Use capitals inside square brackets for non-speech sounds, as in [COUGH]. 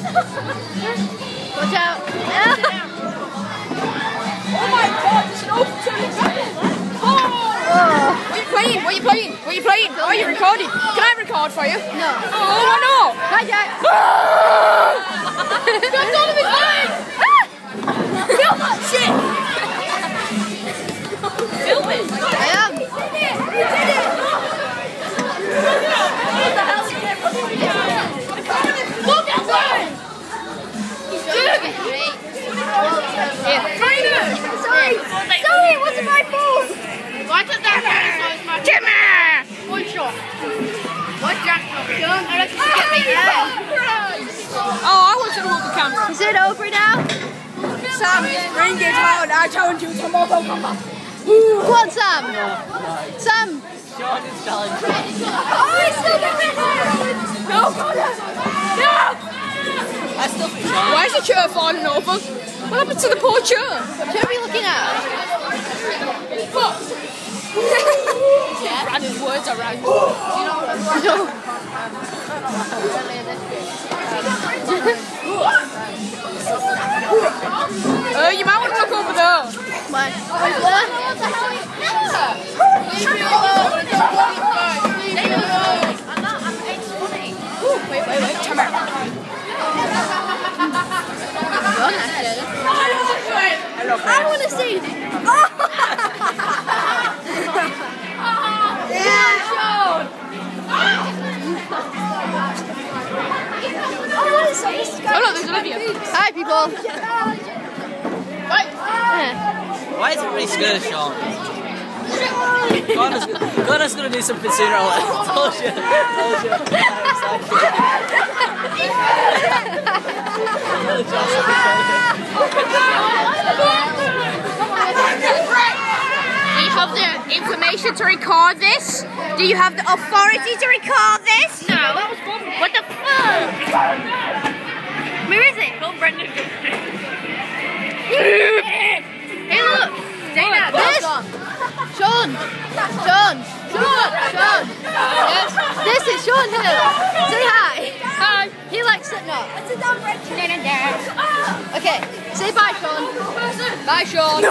Watch out. Oh my god, there's an open turning Oh! What are you playing? What are you playing? What are you playing? Are you recording? Can I record for you? No. Oh, why not? Hi, Jack. That's all Why did that happen? Jimmy! One shot. What Jack? John, I reckon you get me there. Oh, I want you to hold the camera. Is it over now? Sam, bring it on. I challenge you to Mortal Kombat. Go on, Sam. Sam. Sean is challenging. Oh, I still get No, No! I still think Why is the chair falling over? What happened to the poor chair? Should we looking at? Fuck! His words around. [LAUGHS] Uh, you might want to look over there. What? Wait, wait, wait. Come here. I want to see. Oh, Hi, people. Wait. Why is everybody scared of Sean? Conner's, Conner's gonna do something sooner or later. [LAUGHS] Told you. Told you. Do you have the information to record this? Do you have the authority to record this? No, that was fun. What the fuck? Sean. Sean. Sean. Sean. Yes. This is Sean Hill. Say hi. Hi. He likes it not. Okay. Say bye, Sean. Bye, Sean.